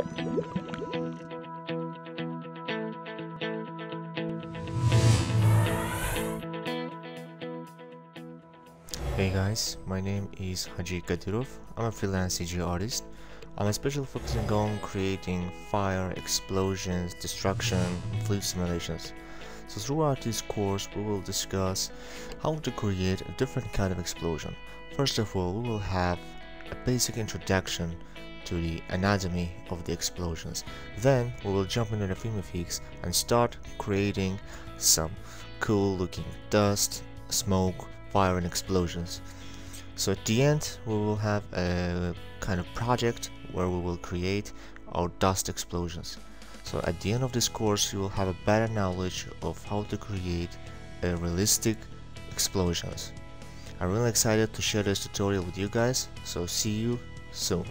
Hey guys, my name is Haji Kadirov. I'm a freelance CG artist. I'm especially focusing on creating fire, explosions, destruction, fluid simulations. So throughout this course we will discuss how to create a different kind of explosion. First of all, we will have a basic introduction to the anatomy of the explosions. Then we will jump into FumeFX and start creating some cool looking dust, smoke, fire and explosions. So at the end we will have a kind of project where we will create our dust explosions. So at the end of this course you will have a better knowledge of how to create a realistic explosions. I'm really excited to share this tutorial with you guys, so see you soon.